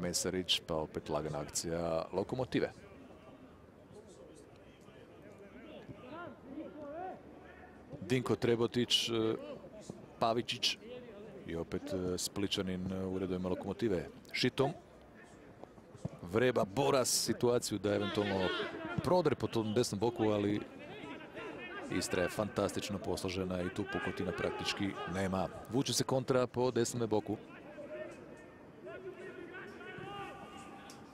Mesarić, pa opet lagana akcija Lokomotive. Dinko Trebotić, e, Pavičić i opet e, Spličanin u redovima Lokomotive. Šitom. Vreba Boras situaciju da eventualno prodre po tom desnom boku, ali Istra je fantastično posložena i tu pukotina praktički nema. Vuče se kontra po desnome boku.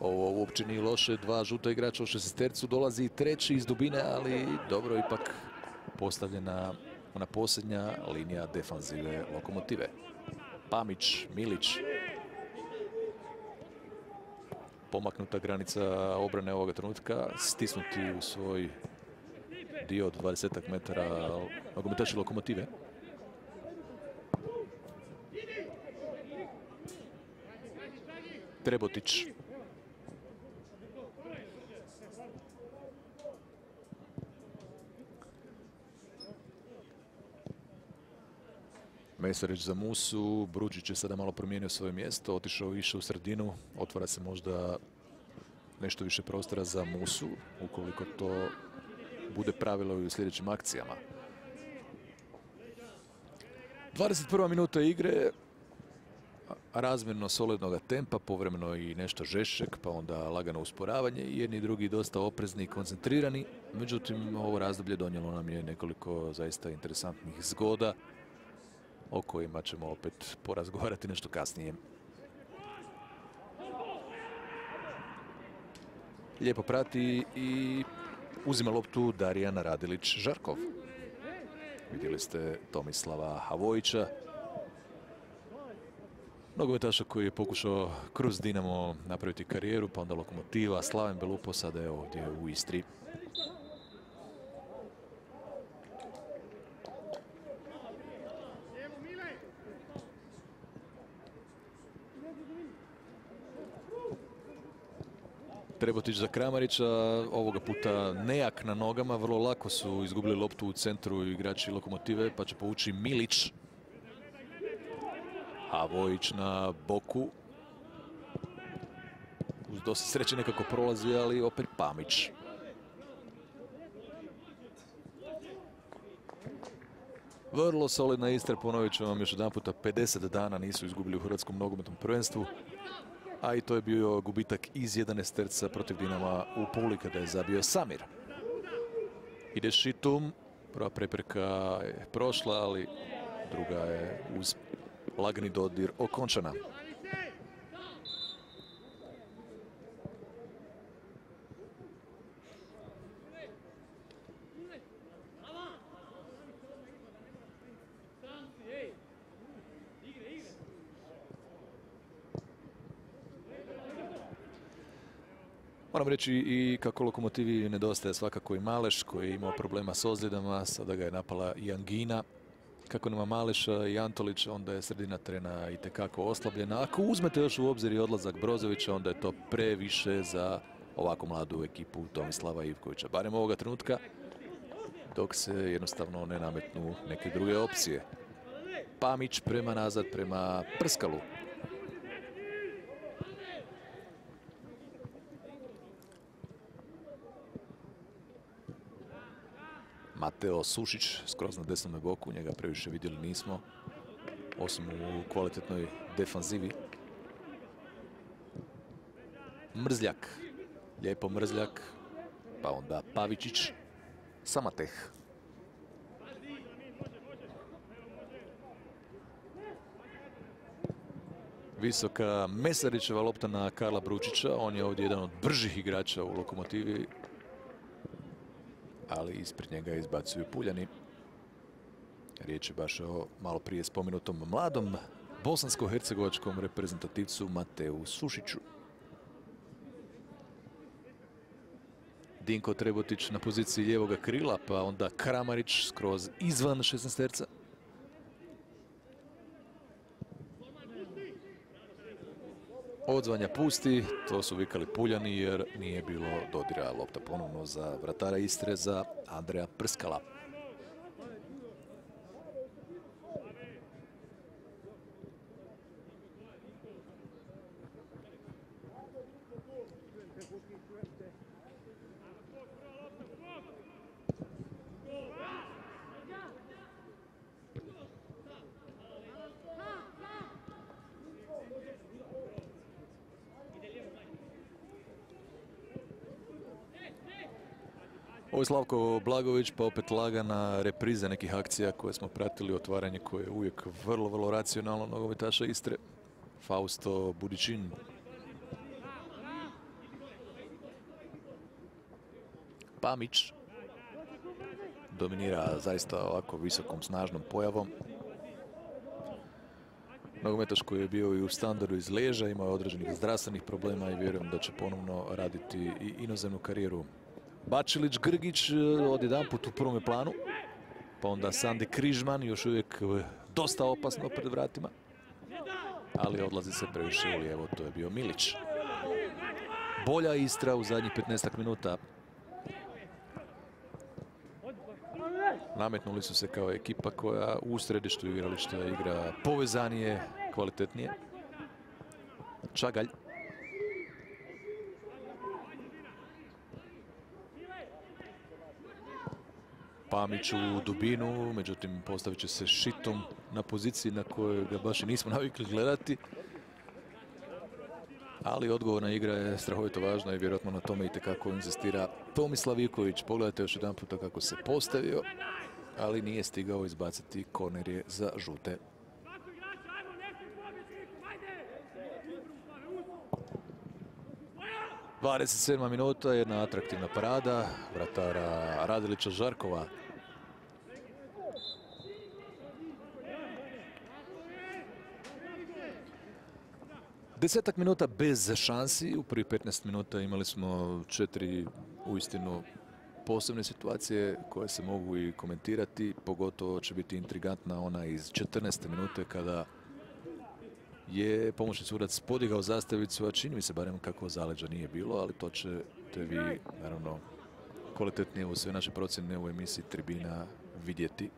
Ovo uopće nije loše, dva žuta igrača u šestestercu, dolazi treći iz dubine, ali dobro ipak postavljena ona posljednja linija defanzive lokomotive. Pamić, Milić. Pomaknuta granica obrane ovoga trenutka, stisnuti u svoj dio od 20 metara nogometaši lokomotive. Trebotić. Mesarić za Musu, Bruđić je sada malo promijenio svoje mjesto, otišao više u sredinu, otvara se možda nešto više prostora za Musu, ukoliko to bude pravilo i u sljedećim akcijama. 21. minuta igre, razmjerno solidnog tempa, povremeno i nešto žešćeg, pa onda lagano usporavanje. Jedni i drugi dosta oprezni i koncentrirani. Međutim, ovo razdoblje donijelo nam je nekoliko zaista interesantnih zgoda o kojima ćemo opet porazgovarati nešto kasnije. Lijepo prati i uzima loptu Darijan Radilić-Žarkov. Vidjeli ste Tomislava Havojića. Nogometaša koji je pokušao kroz Dinamo napraviti karijeru, pa onda Lokomotiva, Slaven Belupo, sada je ovdje u Istri. Trebotić za Kramarića, ovoga puta nejak na nogama, vrlo lako su izgubili loptu u centru igrači Lokomotive, pa će povući Milić. A Vojić na boku. Uz dosta sreće nekako prolazi, ali opet Pamić. Vrlo solidna Istra, ponovit ću vam još jedan puta, 50 dana nisu izgubili u Hrvatskom nogometnom prvenstvu a i to je bio gubitak iz 11 terca protiv Dinama u Puli kada je zabio Samir. Ide Šitum, prva prepreka je prošla, ali druga je uz lagani dodir okončana. Moram reći i kako lokomotivi nedostaje svakako i Maleš koji je imao problema s ozljedama, sada ga je napala i Angina. Kako nema Maleša i Antolića, onda je sredina trena i tekako oslabljena. Ako uzmete još u obzir i odlazak Brozovića, onda je to previše za ovako mladu ekipu Tomislava Ivkovića. Barem ovoga trenutka, dok se jednostavno ne nametnu neke druge opcije. Pamić prema nazad, prema Prskalu. Mateo Sušić, skroz na desnome boku, njega previše vidjeli nismo, osim u kvalitetnoj defanzivi. Mrzljak, lijepo Mrzljak, pa onda Pavičić, Samateh. Visoka Mesarićeva lopta na Karla Bručića, on je ovdje jedan od bržih igrača u lokomotivi, ali ispred njega izbacuju Puljani. Riječ je baš o malo prije spomenutom mladom bosansko-hercegovačkom reprezentativcu Mateu Sušiću. Dinko Trebotić na poziciji lijevoga krila, pa onda Kramarić skroz izvan 16 terca. Odzvanja pusti, to su vikali Puljani jer nije bilo dodira lopta ponovno za vratara Istre za Andreja Prskala. Slavko Blagović, pa opet lagana repriza nekih akcija koje smo pratili, otvaranje koje je uvijek vrlo, vrlo racionalno nogometaša Istre. Fausto Budićin. Pamić. Dominira zaista ovako visokom, snažnom pojavom. Nogometaš koji je bio i u standardu iz leža, imao je određenih zdravstvenih problema i vjerujem da će ponovno raditi i inozemnu karijeru Bačilić, Grgić e, odjedan put u prvom planu. Pa onda Sandi Križman, još uvijek e, dosta opasno pred vratima. Ali odlazi se previše u lijevo, to je bio Milić. Bolja Istra u zadnjih 15 minuta. Nametnuli su se kao ekipa koja u središtu igrališta igra povezanije, kvalitetnije. Čagalj. Pamić u dubinu, međutim postavit će se šitom na poziciji na kojoj ga baš i nismo navikli gledati. Ali odgovorna igra je strahovito važna i vjerojatno na tome i tekako inzistira Tomislav Ivković. Pogledajte još jedan puta kako se postavio, ali nije stigao izbaciti korner za žute. 27. minuta, jedna atraktivna parada vratara Radilića Žarkova. Desetak minuta bez šansi. U prvi 15 minuta imali smo četiri uistinu posebne situacije koje se mogu i komentirati. Pogotovo će biti intrigantna ona iz 14. minute kada je pomoćni sudac podigao zastavicu, a čini mi se barem kako zaleđa nije bilo, ali to ćete vi, naravno, kvalitetnije u sve naše procjene u emisiji Tribina vidjeti.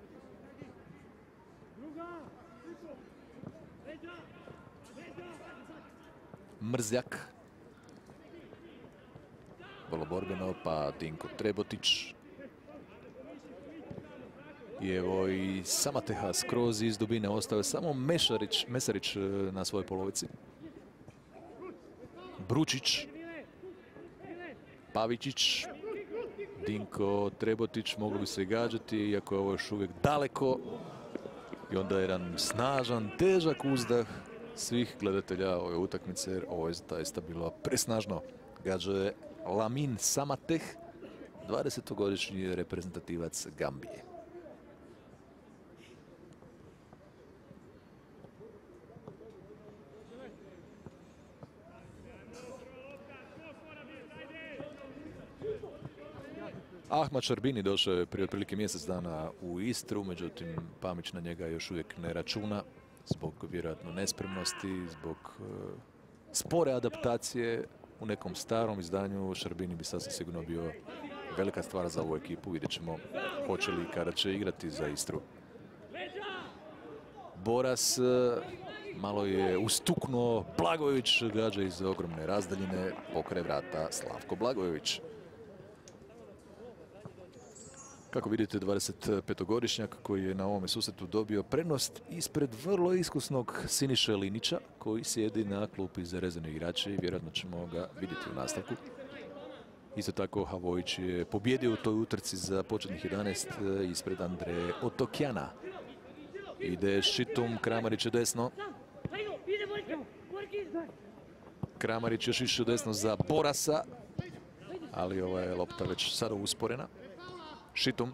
Mrzjak. Vrlo borbeno, pa Dinko Trebotić. I evo i Samateha skroz iz dubine ostao je samo Mešarić, Mesarić e, na svojoj polovici. Bručić. Pavičić. Dinko Trebotić moglo bi se gađati, iako je ovo još uvijek daleko. I onda jedan snažan, težak uzdah svih gledatelja ove utakmice, jer ovo je zaista bilo presnažno. Gađa je Lamin Samateh, 20-godišnji reprezentativac Gambije. Ahmad Šarbini došao je prije otprilike mjesec dana u Istru, međutim Pamić na njega još uvijek ne računa zbog vjerojatno nespremnosti, zbog e, spore adaptacije u nekom starom izdanju. Šarbini bi sasvim sigurno bio velika stvar za ovu ekipu. Vidjet ćemo hoće li kada će igrati za Istru. Boras e, malo je ustuknuo. Blagojević gađa iz ogromne razdaljine. Pokre vrata Slavko Blagojević. Kako vidite, 25-godišnjak koji je na ovome susretu dobio prednost ispred vrlo iskusnog Siniša Linića koji sjedi na klupi za rezervne igrače i vjerojatno ćemo ga vidjeti u nastavku. Isto tako Havojić je pobjedio u toj utrci za početnih 11 e, ispred Andreje Otokjana. Ide Šitum, Kramarić je desno. Kramarić još više desno za Borasa, ali ova je lopta već sada usporena. Šitum.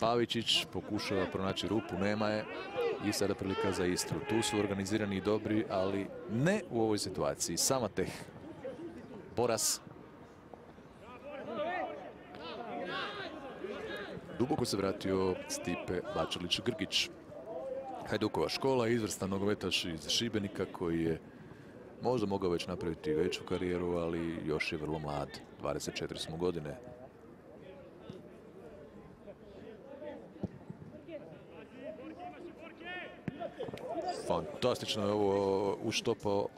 Pavičić pokušava pronaći rupu, nema je. I sada prilika za Istru. Tu su organizirani i dobri, ali ne u ovoj situaciji. Samateh. Boras. Duboko se vratio Stipe Bačalić-Grgić. Hajdukova škola, izvrstan nogometaš iz Šibenika koji je Možda mogao već napraviti veću karijeru, ali još je vrlo mlad. 24 smo godine. Fantastično je ovo uštopao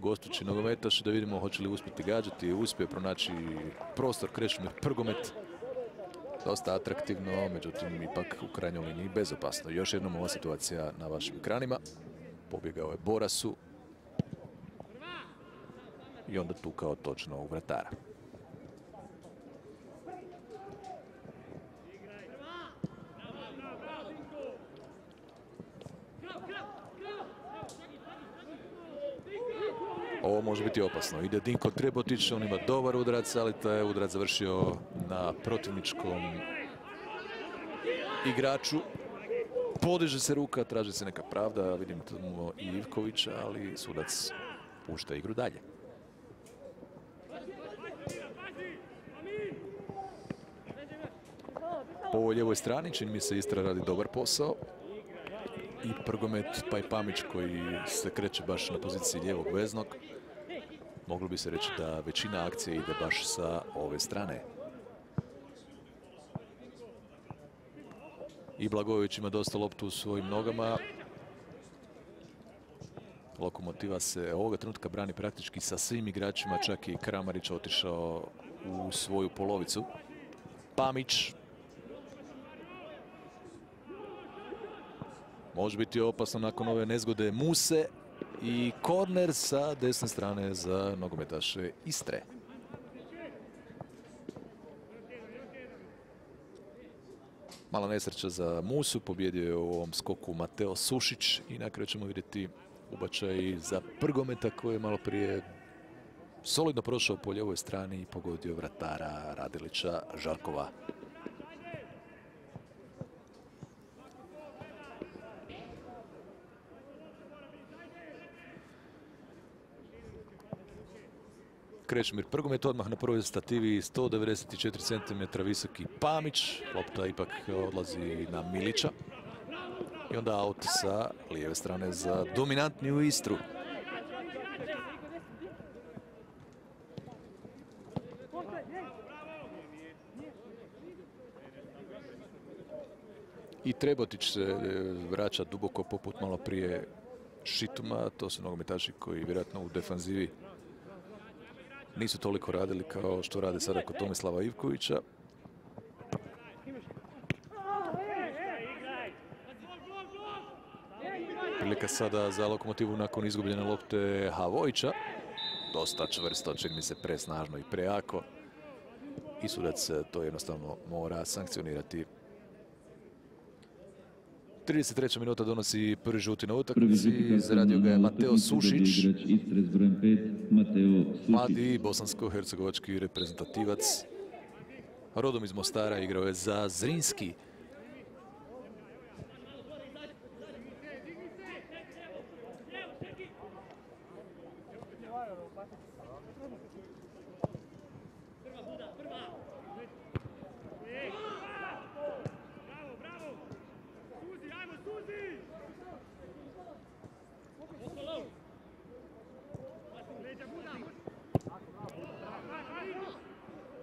gostući nogometaš da vidimo hoće li uspjeti gađati. Uspije pronaći prostor Krešimir Prgomet. Dosta atraktivno, međutim ipak u krajnjoj liniji bezopasno. Još jednom ova situacija na vašim ekranima. Pobjegao je Borasu, i onda tukao točno u vratara. Ovo može biti opasno. Ide Dinko Trebotić, on ima dobar udarac, ali taj udarac završio na protivničkom igraču. Podiže se ruka, traži se neka pravda, vidim tamo i Ivkovića, ali sudac pušta igru dalje. Ovoj ljevoj strani čini mi se Istra radi dobar posao. I Prgomet pa i Pamić koji se kreće baš na poziciji lijevog veznog. Moglo bi se reći da većina akcije ide baš sa ove strane. I Blagojević ima dosta loptu u svojim nogama. Lokomotiva se ovoga trenutka brani praktički sa svim igračima, čak i Kramarić otišao u svoju polovicu. Pamić. Može biti opasno nakon ove nezgode Muse i korner sa desne strane za nogometaše Istre. Mala nesreća za Musu, pobjedio je u ovom skoku Mateo Sušić i na kraju ćemo vidjeti ubačaj za Prgometa koji je malo prije solidno prošao po ljevoj strani i pogodio vratara Radilića Žarkova. Krešimir Prgomet odmah na prvoj stativi 194 cm visoki Pamić. Lopta ipak odlazi na Milića. I onda aut sa lijeve strane za dominantniju Istru. I Trebotić se vraća duboko poput malo prije Šituma. To su nogometaši koji vjerojatno u defanzivi nisu toliko radili kao što rade sada kod Tomislava Ivkovića. Prilika sada za lokomotivu nakon izgubljene lopte Havojića. Dosta čvrsto, čini mi se presnažno i prejako. I sudac to jednostavno mora sankcionirati 33. minuta donosi prvi žuti na utakmici. Zaradio ga je Mateo Sušić. Mladi bosansko-hercegovački reprezentativac. Rodom iz Mostara igrao je za Zrinski.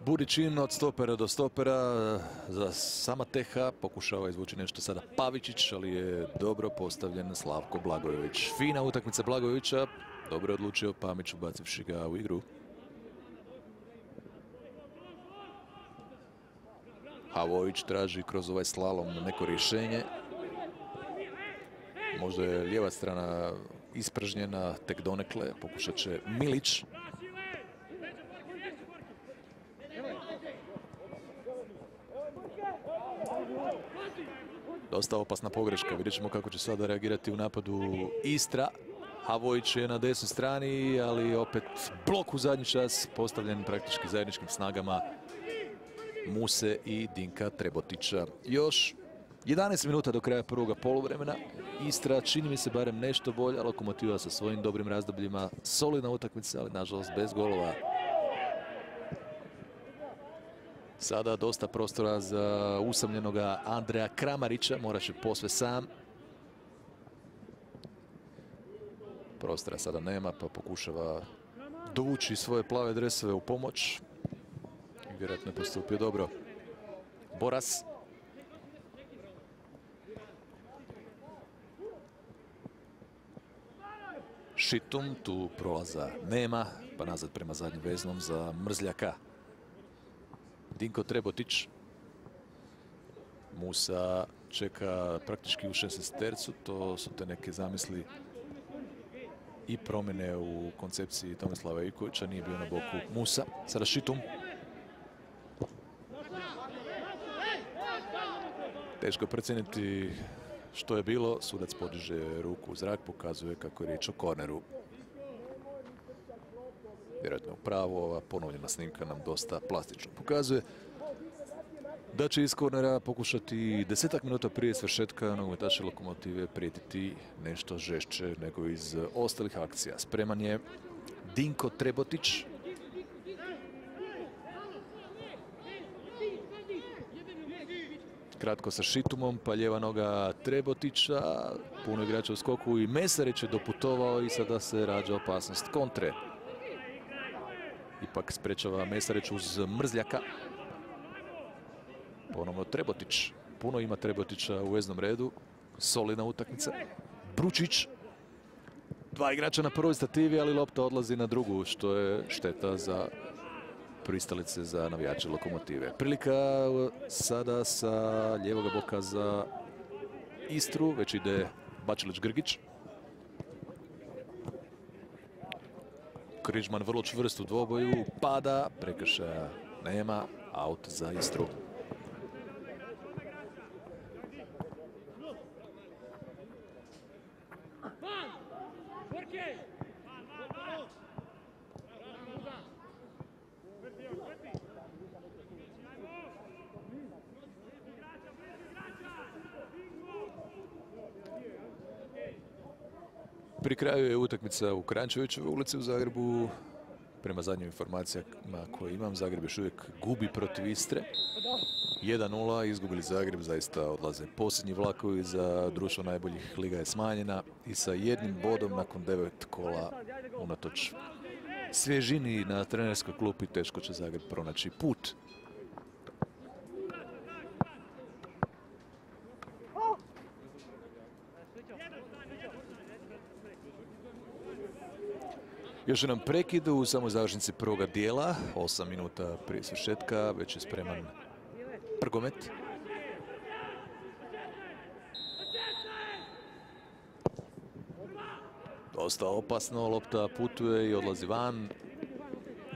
Burićin od stopera do stopera za sama Teha. Pokušava izvući nešto sada Pavičić, ali je dobro postavljen Slavko Blagojević. Fina utakmica Blagojevića. Dobro je odlučio Pamić ubacivši ga u igru. Havović traži kroz ovaj slalom neko rješenje. Možda je lijeva strana ispražnjena tek donekle. Pokušat će Milić. Dosta opasna pogreška. Vidjet ćemo kako će sada reagirati u napadu Istra. Havojić je na desnoj strani, ali opet blok u zadnji čas postavljen praktički zajedničkim snagama Muse i Dinka Trebotića. Još 11 minuta do kraja prvoga poluvremena. Istra čini mi se barem nešto bolja. Lokomotiva sa svojim dobrim razdobljima. Solidna utakmica, ali nažalost bez golova. Sada dosta prostora za usamljenog Andreja Kramarića. Morat će posve sam. Prostora sada nema pa pokušava dovući svoje plave dresove u pomoć. Vjerojatno je postupio dobro. Boras. Šitum, tu prolaza nema, pa nazad prema zadnjim veznom za Mrzljaka. Dinko Trebotić. Musa čeka praktički u 16 tercu, to su te neke zamisli i promjene u koncepciji Tomislava Ikovića. Nije bio na boku Musa. Sada Šitum. Teško je procijeniti što je bilo. Sudac podiže ruku u zrak, pokazuje kako je riječ o korneru. Vjerojatno pravo, ova ponovljena snimka nam dosta plastično pokazuje da će iz kornera pokušati desetak minuta prije svršetka nogometaša lokomotive prijetiti nešto žešće nego iz ostalih akcija. Spreman je Dinko Trebotić. Kratko sa Šitumom, pa ljeva noga Trebotića, puno igrača u skoku i Mesarić je doputovao i sada se rađa opasnost kontre. Ipak sprečava Mesarić uz Mrzljaka. Ponovno Trebotić. Puno ima Trebotića u veznom redu. Solina utakmica. Bručić. Dva igrača na prvoj stativi, ali lopta odlazi na drugu, što je šteta za pristalice za navijače lokomotive. Prilika sada sa lijevog boka za Istru. Već ide Bačilić-Grgić. Križman vrlo čvrst u dvoboju. Pada, prekršaja nema. Aut za Istru. Pri kraju je utakmica u Krančevićevoj ulici u Zagrebu. Prema zadnjim informacijama koje imam, Zagreb još uvijek gubi protiv Istre. 1-0, izgubili Zagreb, zaista odlaze posljednji vlakovi za društvo najboljih liga je smanjena i sa jednim bodom nakon devet kola unatoč svježini na trenerskoj klupi teško će Zagreb pronaći put Još nam prekid u samoj završnici prvoga dijela. Osam minuta prije svršetka. Već je spreman Prgomet. Dosta opasno. Lopta putuje i odlazi van.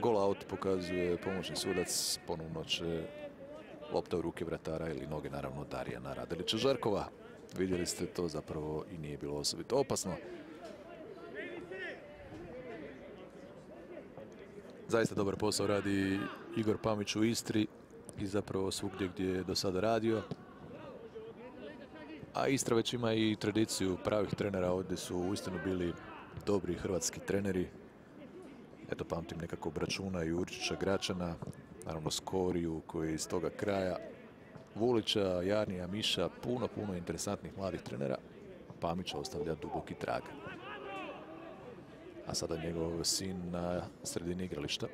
Gol out pokazuje pomoćni sudac. Ponovno će lopta u ruke vratara ili noge naravno Darijana Radelića Žarkova. Vidjeli ste to zapravo i nije bilo osobito opasno. Zaista dobar posao radi Igor Pamić u Istri i zapravo svugdje gdje je do sada radio. A Istra već ima i tradiciju pravih trenera. Ovdje su uistinu bili dobri hrvatski treneri. Eto, pamtim nekako Bračuna, Jurčića, Gračana, naravno Skoriju koji je iz toga kraja. Vulića, Jarnija, Miša, puno, puno interesantnih mladih trenera. Pamić ostavlja duboki trag a sada njegov sin na sredini igrališta.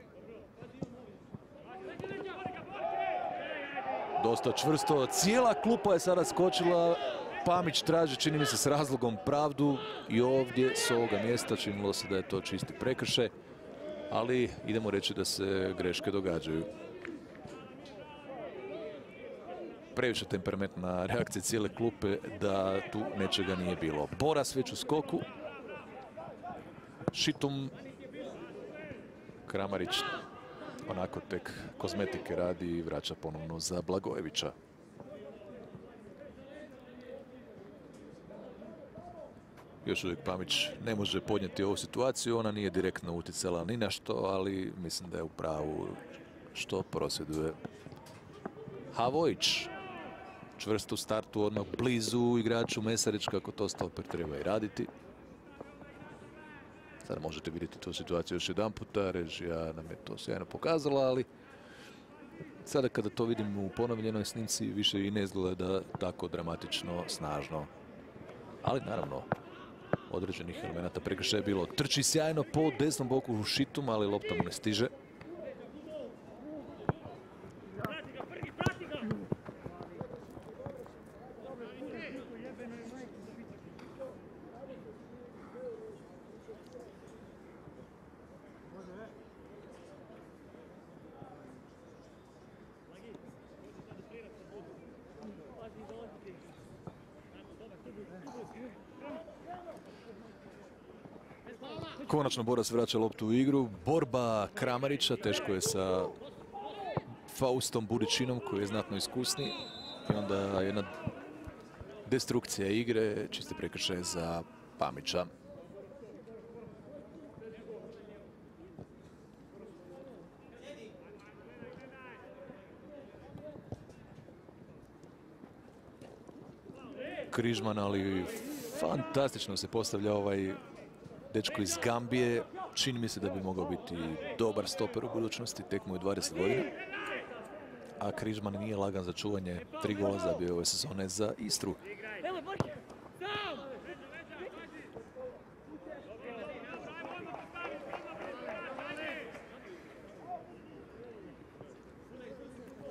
Dosta čvrsto, cijela klupa je sada skočila, Pamić traži, čini mi se, s razlogom pravdu i ovdje s ovoga mjesta činilo se da je to čisti prekršaj, ali idemo reći da se greške događaju. Previše temperamentna reakcija cijele klupe da tu nečega nije bilo. Boras već u skoku, Šitum. Kramarić onako tek kozmetike radi i vraća ponovno za Blagojevića. Još uvijek Pamić ne može podnijeti ovu situaciju. Ona nije direktno utjecala ni na što, ali mislim da je u pravu što prosvjeduje Havojić. Čvrstu startu odmah blizu igraču Mesarić kako to stoper treba i raditi. Sada možete vidjeti tu situaciju još jedan puta, režija nam je to sjajno pokazala, ali sada kada to vidim u ponovljenoj snimci više i ne izgleda tako dramatično, snažno. Ali naravno, određenih elemenata prekršaja je bilo. Trči sjajno po desnom boku u šitum, ali lopta mu ne stiže. Konačno Boras vraća loptu u igru. Borba Kramarića, teško je sa Faustom Buričinom koji je znatno iskusniji. I onda jedna destrukcija igre, čisti prekršaj za Pamića. Križman, ali fantastično se postavlja ovaj dečko iz Gambije. Čini mi se da bi mogao biti dobar stoper u budućnosti, tek mu je 20 godina. A Križman nije lagan za čuvanje. Tri gola zabio ove sezone za Istru.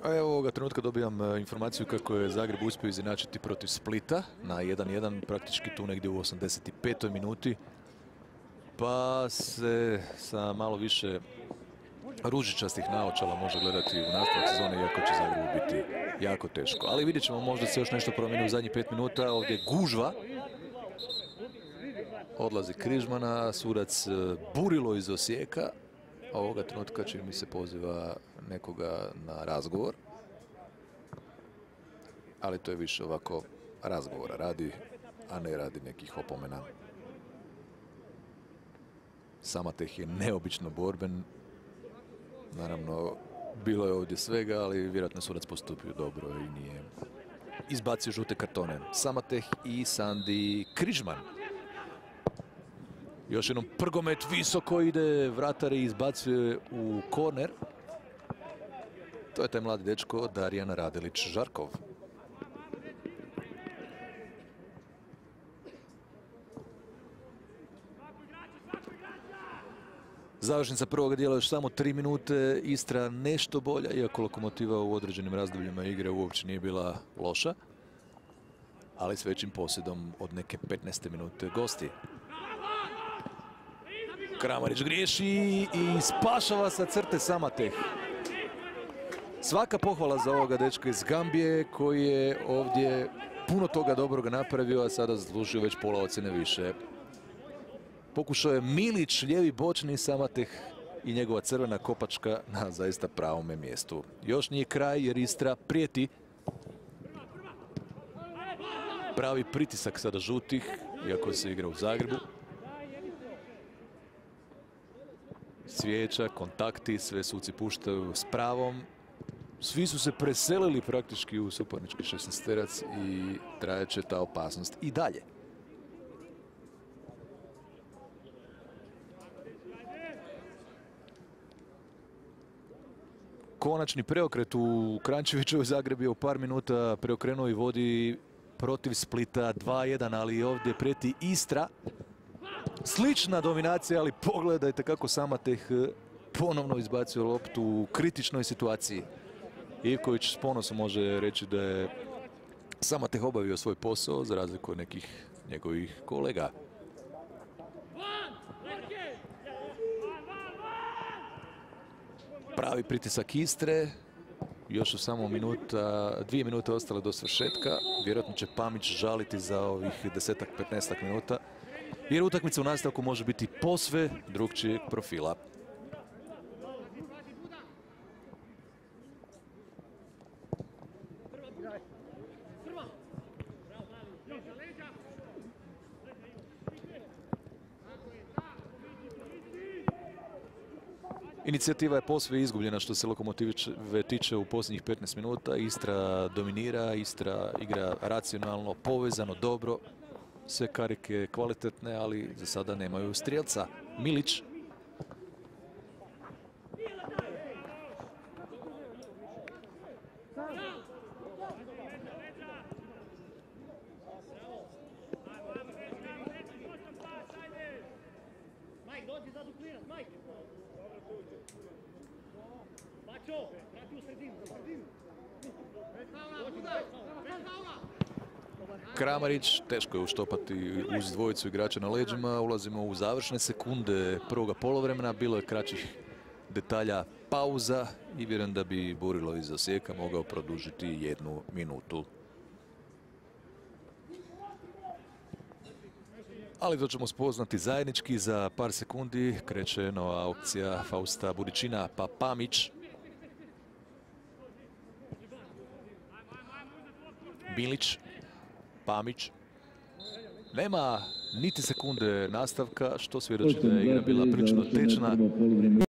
Evo ovoga trenutka dobijam e, informaciju kako je Zagreb uspio izinačiti protiv Splita na 1-1, praktički tu negdje u 85. minuti. Pa se sa malo više ružičastih naočala može gledati u nastavak sezone, iako će Zagrebu biti jako teško. Ali vidjet ćemo, možda se još nešto promijeni u zadnjih pet minuta. Ovdje je gužva. Odlazi Križmana, sudac e, Burilo iz Osijeka. Ovoga trenutka će mi se poziva nekoga na razgovor. Ali to je više ovako razgovora radi, a ne radi nekih opomena. Samateh je neobično borben. Naravno, bilo je ovdje svega, ali vjerojatno sudac postupio dobro i nije izbacio žute kartone. Samateh i Sandi Križman. Još jednom prgomet visoko ide, vratar i izbacuje u korner. To je taj mladi dečko Darijan Radelić-Žarkov. Završnica prvog dijela još samo tri minute. Istra nešto bolja, iako lokomotiva u određenim razdobljima igre uopće nije bila loša. Ali s većim posjedom od neke 15. minute gosti. Kramarić griješi i spašava sa crte Samateh. Svaka pohvala za ovoga dečka iz Gambije koji je ovdje puno toga dobroga napravio, a sada zaslužio već pola ocjene više. Pokušao je Milić, lijevi bočni Samateh i njegova crvena kopačka na zaista pravome mjestu. Još nije kraj jer Istra prijeti. Pravi pritisak sada žutih, iako se igra u Zagrebu. Svijeća, kontakti, sve suci puštaju s pravom. Svi su se preselili praktički u suparnički šestnesterac i trajeće ta opasnost i dalje. Konačni preokret u Krančeviću Zagreb je u par minuta preokrenuo i vodi protiv Splita 2-1, ali ovdje preti Istra. Slična dominacija, ali pogledajte kako Samateh ponovno izbacio loptu u kritičnoj situaciji. Ivković s ponosom može reći da je Samateh obavio svoj posao za razliku od nekih njegovih kolega. Pravi pritisak Istre. Još su samo minuta, dvije minute ostale do svršetka. Vjerojatno će Pamić žaliti za ovih desetak, petnestak minuta. Jer utakmica u nastavku može biti posve drugčijeg profila. Inicijativa je posve izgubljena što se Lokomotive tiče u posljednjih 15 minuta. Istra dominira, Istra igra racionalno, povezano, dobro. Sve karike kvalitetne, ali za sada nemaju strijelca. Milić Kramarić, teško je uštopati uz dvojicu igrača na leđima. Ulazimo u završne sekunde prvoga polovremena. Bilo je kraćih detalja pauza i vjerujem da bi Burilo iz Osijeka mogao produžiti jednu minutu. Ali to ćemo spoznati zajednički za par sekundi. Kreće nova aukcija Fausta Budičina pa Pamić. Bilić, Pamić. Nema niti sekunde nastavka, što svjedoči da je igra bila prilično tečna.